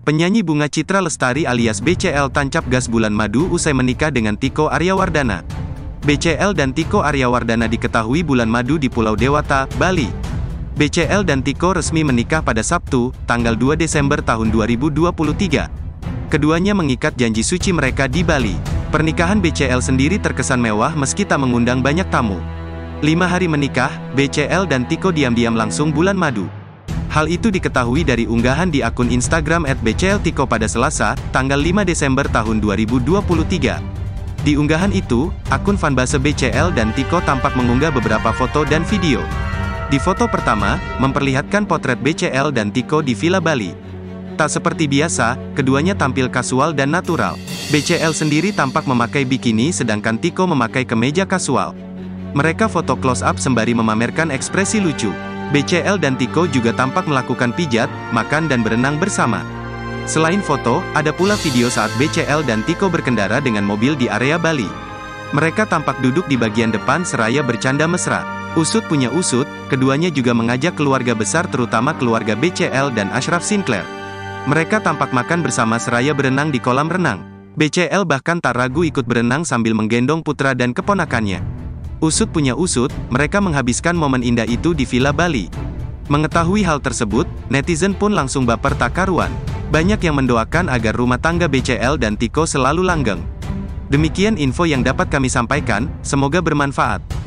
Penyanyi Bunga Citra Lestari alias BCL tancap gas bulan madu usai menikah dengan Tiko Aryawardana. BCL dan Tiko Aryawardana diketahui bulan madu di Pulau Dewata, Bali. BCL dan Tiko resmi menikah pada Sabtu, tanggal 2 Desember tahun 2023. Keduanya mengikat janji suci mereka di Bali. Pernikahan BCL sendiri terkesan mewah meski tak mengundang banyak tamu. Lima hari menikah, BCL dan Tiko diam-diam langsung bulan madu. Hal itu diketahui dari unggahan di akun Instagram @bcltiko pada Selasa, tanggal 5 Desember tahun 2023. Di unggahan itu, akun fanbase BCL dan Tiko tampak mengunggah beberapa foto dan video. Di foto pertama, memperlihatkan potret BCL dan Tiko di Villa Bali. Tak seperti biasa, keduanya tampil kasual dan natural. BCL sendiri tampak memakai bikini sedangkan Tiko memakai kemeja kasual. Mereka foto close up sembari memamerkan ekspresi lucu. BCL dan Tiko juga tampak melakukan pijat, makan dan berenang bersama. Selain foto, ada pula video saat BCL dan Tiko berkendara dengan mobil di area Bali. Mereka tampak duduk di bagian depan seraya bercanda mesra. Usut punya usut, keduanya juga mengajak keluarga besar terutama keluarga BCL dan Ashraf Sinclair. Mereka tampak makan bersama seraya berenang di kolam renang. BCL bahkan tak ragu ikut berenang sambil menggendong putra dan keponakannya. Usut punya usut, mereka menghabiskan momen indah itu di Villa Bali. Mengetahui hal tersebut, netizen pun langsung baper tak karuan. Banyak yang mendoakan agar rumah tangga BCL dan Tiko selalu langgeng. Demikian info yang dapat kami sampaikan, semoga bermanfaat.